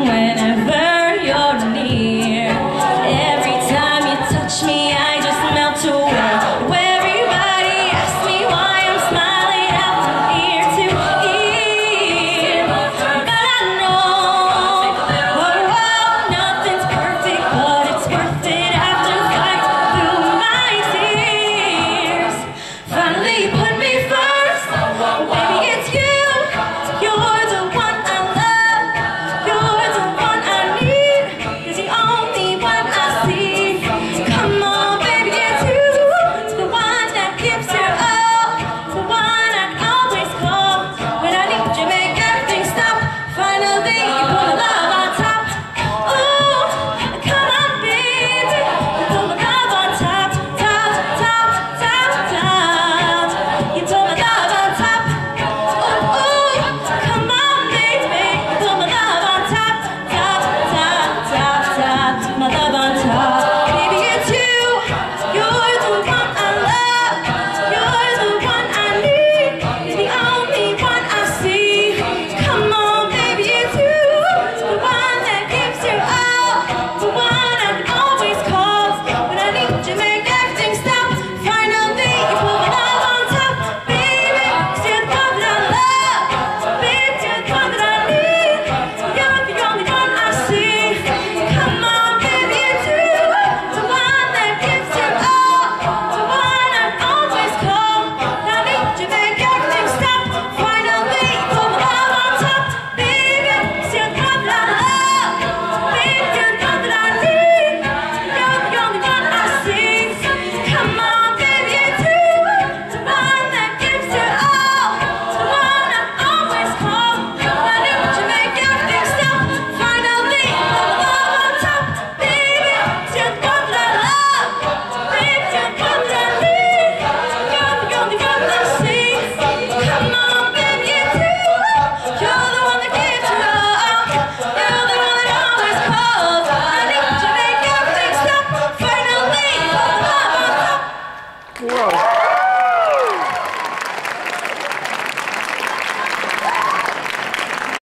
when I